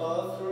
bathroom